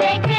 make